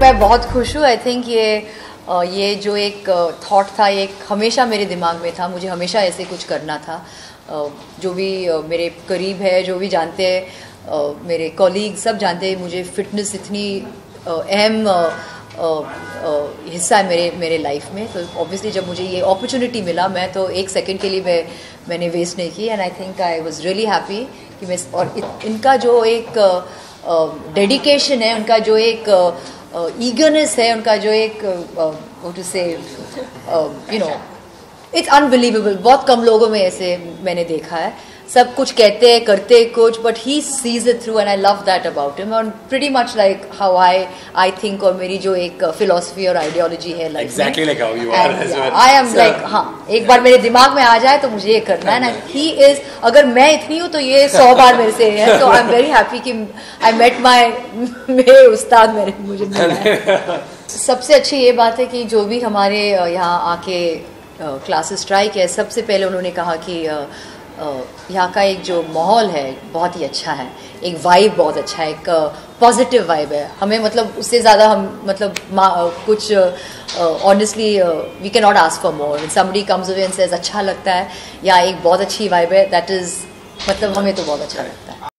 मैं बहुत खुश हूँ। आई थिंक ये ये जो एक थॉट था, ये हमेशा मेरे दिमाग में था। मुझे हमेशा ऐसे कुछ करना था। जो भी मेरे करीब है, जो भी जानते हैं मेरे कॉलीग सब जानते हैं, मुझे फिटनेस इतनी अहम हिस्सा है मेरे मेरे लाइफ में। तो ऑब्वियसली जब मुझे ये अपॉर्चुनिटी मिला, मैं तो एक सेकंड के लिए मैं, मैंने वेस्ट नहीं की। And I think I was really happy कि मैं, और इनका जो एक डेडिकेशन है, उनका जो एक ईगरनेस है, उनका जो एक से यू नो इट्स अनबिलीवेबल बहुत कम लोगों में ऐसे मैंने देखा है। सब कुछ कहते हैं करते हैं कुछ but he sees it through and I love that about him और pretty much like how I I think और मेरी जो एक फिलोसफी और आइडियोलॉजी है like exactly like how you are as well. I am like हाँ एक बार मेरे दिमाग में आ जाए तो मुझे ये करना है. ना ही इज़ अगर मैं इतनी हूँ तो ये सौ बार मेरे से है. तो आई एम वेरी हैप्पी कि आई मेट माई मेरे उस्ताद मेरे मुझे मिला सबसे अच्छी ये बात है कि जो भी हमारे यहाँ आके क्लासेस ट्राई किया सबसे पहले उन्होंने कहा कि यहाँ का एक जो माहौल है, बहुत ही अच्छा है। एक वाइब बहुत अच्छा है, एक पॉजिटिव वाइब है। हमें मतलब उससे ज़्यादा हम मतलब कुछ honestly we can not ask for more Sammy comes away and says अच्छा लगता है, या एक बहुत अच्छी वाइब है दैट इज़ मतलब हमें तो बहुत अच्छा लगता है।